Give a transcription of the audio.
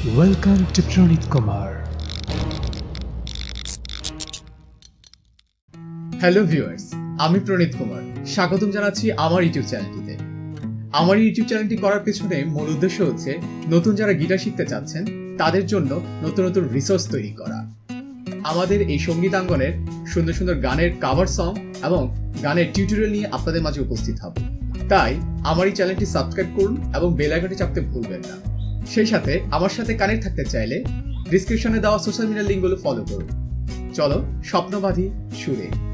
Welcome to Pranit Kumar. Hello viewers আমি প্রণীত কুমার। স্বাগতম জানাচ্ছি আমার ইউটিউব চ্যানেলটিতে। আমার ইউটিউব চ্যানেলটি করার পেছনে মূল উদ্দেশ্য হচ্ছে, নতুন যারা গিটার শিখতে চাচ্ছেন, তাদের জন্য নতুন নতুন রিসোর্স তৈরি করা। আমাদের এই সঙ্গীতাঙ্গনের সুন্দর সুন্দর গানের কাভার সং এবং গানের টিউটোরিয়াল নিয়ে আপনাদের মাঝে উপস্থিত হব। তাই আমার এই চ্যানেলটি সাবস্ক্রাইব করুন এবং বেল আইকনটি চাপতে ভুলবেন না। সেই সাথে আমার সাথে কানেক্ট থাকতে চাইলে ডিসক্রিপশনে দেওয়া সোশ্যাল মিডিয়ার লিঙ্কগুলো ফলো করুন। চলো স্বপ্নবাদী সুরে